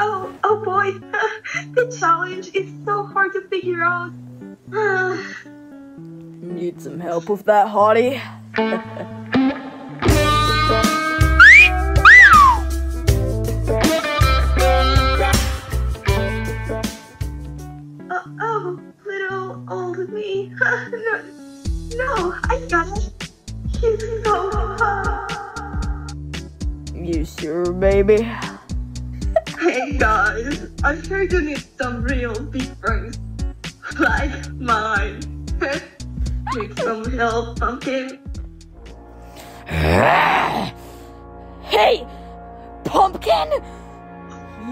Oh, oh boy, the challenge is so hard to figure out. Need some help with that, hottie? oh, little old me. no, no, I got it. You go home. You sure, baby? Hey guys, I'm sure you need some real big brains. Like mine. need some help, pumpkin? Hey! Pumpkin!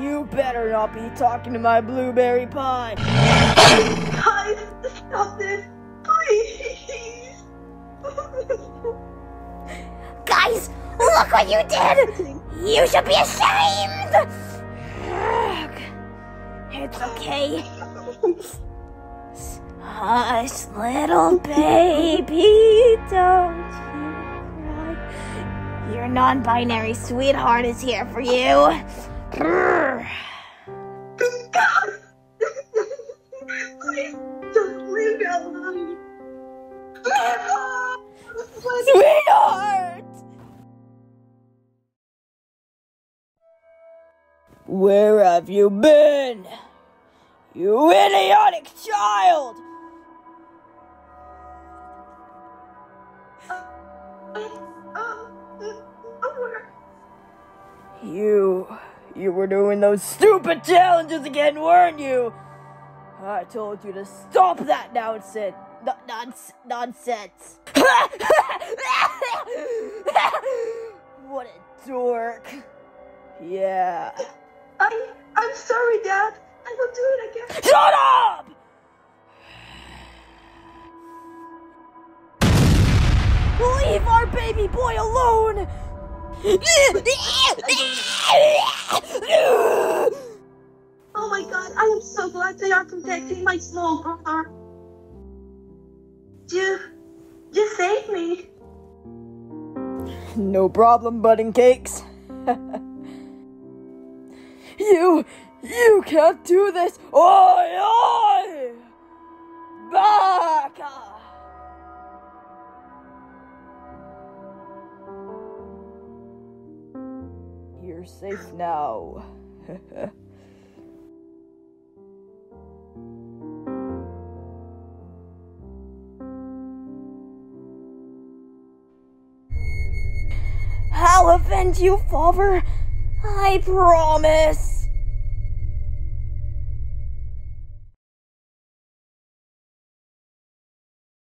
You better not be talking to my blueberry pie. Guys, stop this, please. Guys, look what you did! You should be ashamed! It's okay. Hush, little baby, don't you cry. Your non binary sweetheart is here for you. Where have you been? You idiotic child! You. You were doing those stupid challenges again, weren't you? I told you to stop that nonsense. No, nonsense. nonsense. what a dork. Yeah. I, I'm sorry, Dad. I will do it again. Shut up! Leave our baby boy alone! Oh my god, I am so glad they are protecting my small brother. You, you saved me. No problem, budding cakes. you, you can't do this. Oi, oi! Back! You're safe now. I'll avenge you, father. I promise.